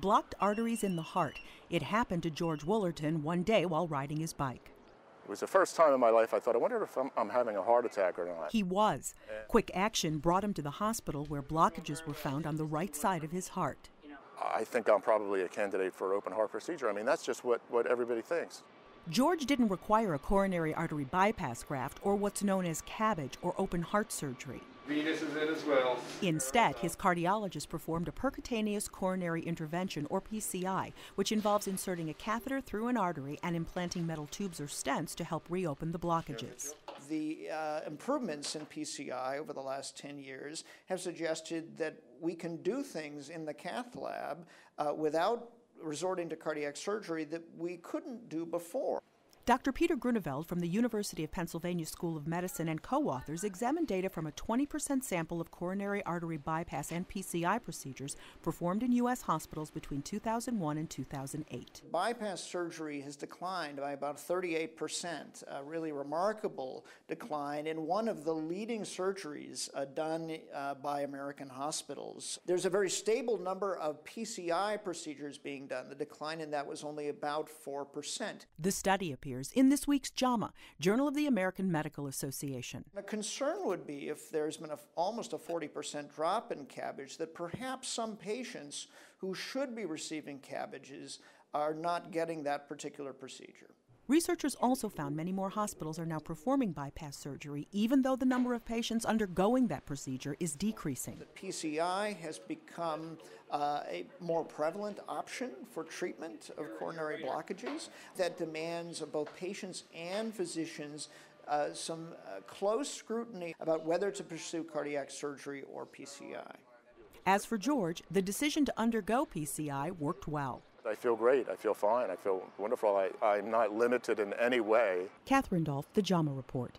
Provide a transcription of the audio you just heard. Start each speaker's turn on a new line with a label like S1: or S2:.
S1: blocked arteries in the heart. It happened to George Woolerton one day while riding his bike.
S2: It was the first time in my life I thought, I wonder if I'm, I'm having a heart attack or not.
S1: He was. Quick action brought him to the hospital where blockages were found on the right side of his heart.
S2: I think I'm probably a candidate for open heart procedure. I mean, that's just what, what everybody thinks.
S1: George didn't require a coronary artery bypass graft or what's known as CABG or open heart surgery.
S3: Venus is in as well.
S1: Instead, his cardiologist performed a percutaneous coronary intervention or PCI, which involves inserting a catheter through an artery and implanting metal tubes or stents to help reopen the blockages.
S4: The uh, improvements in PCI over the last 10 years have suggested that we can do things in the cath lab uh, without resorting to cardiac surgery that we couldn't do before.
S1: Dr. Peter Groeneveld from the University of Pennsylvania School of Medicine and co authors examined data from a 20% sample of coronary artery bypass and PCI procedures performed in U.S. hospitals between 2001 and 2008.
S4: Bypass surgery has declined by about 38%, a really remarkable decline in one of the leading surgeries uh, done uh, by American hospitals. There's a very stable number of PCI procedures being done. The decline in that was only about 4%.
S1: The study appears in this week's JAMA, Journal of the American Medical Association.
S4: A concern would be if there's been a, almost a 40% drop in CABG, that perhaps some patients who should be receiving CABGs are not getting that particular procedure.
S1: Researchers also found many more hospitals are now performing bypass surgery, even though the number of patients undergoing that procedure is decreasing.
S4: The PCI has become uh, a more prevalent option for treatment of coronary blockages that demands of both patients and physicians uh, some uh, close scrutiny about whether to pursue cardiac surgery or PCI.
S1: As for George, the decision to undergo PCI worked well.
S2: I feel great. I feel fine. I feel wonderful. I, I'm not limited in any way.
S1: Catherine Dolf, The JAMA Report.